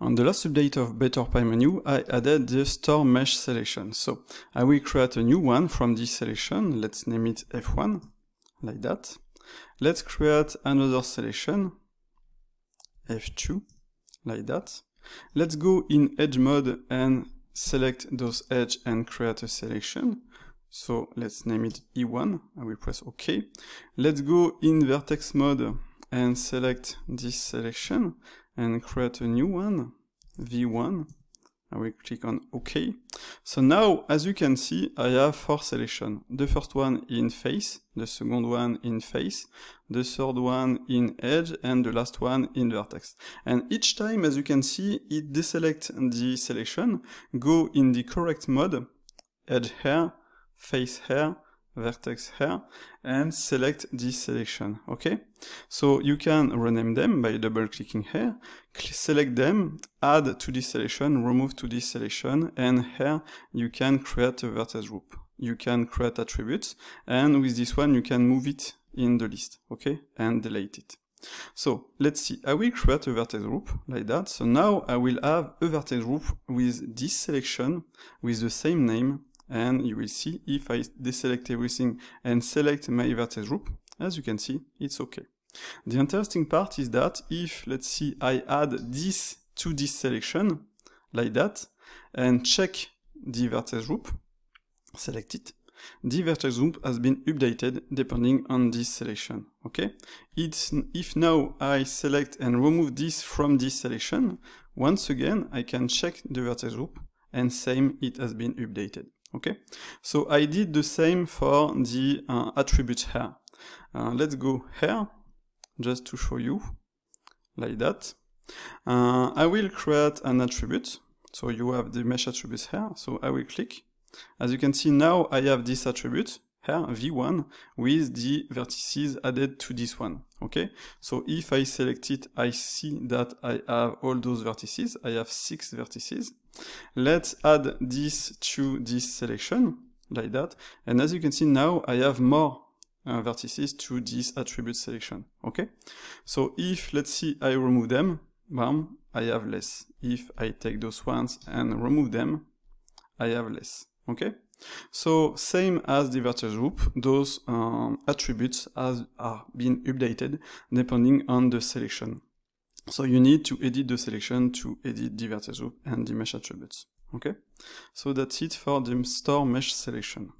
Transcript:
On the last update of Better Pie menu, I added the store mesh selection. So I will create a new one from this selection. Let's name it F1, like that. Let's create another selection, F2, like that. Let's go in edge mode and select those edge and create a selection. So let's name it E1. I will press OK. Let's go in vertex mode and select this selection and create a new one, V1. I will click on OK. So now, as you can see, I have four selections. The first one in face, the second one in face, the third one in edge, and the last one in vertex. And each time, as you can see, it deselect the selection, go in the correct mode, edge here, face here, vertex here and select this selection okay so you can rename them by double clicking here. Select them add to this selection remove to this selection and here you can create a vertex group. You can create attributes and with this one you can move it in the list okay and delete it. So let's see, I will create a vertex group like that. So now I will have a vertex group with this selection with the same name and you will see if I deselect everything and select my vertex group, as you can see, it's okay. The interesting part is that if, let's see, I add this to this selection, like that, and check the vertex group, select it, the vertex group has been updated depending on this selection, okay? It's, if now I select and remove this from this selection, once again, I can check the vertex group and same, it has been updated. Okay, so I did the same for the uh, attributes here. Uh, let's go here, just to show you, like that. Uh, I will create an attribute, so you have the mesh attributes here, so I will click. As you can see now, I have this attribute, here, v1, with the vertices added to this one, okay? So if I select it, I see that I have all those vertices, I have six vertices, Let's add this to this selection, like that. And as you can see now, I have more uh, vertices to this attribute selection, okay? So if, let's see, I remove them, bam, I have less. If I take those ones and remove them, I have less, okay? So same as the vertex group, those um, attributes has, are being updated depending on the selection. So you need to edit the selection to edit the vertex group and the mesh attributes. Okay, so that's it for the store mesh selection.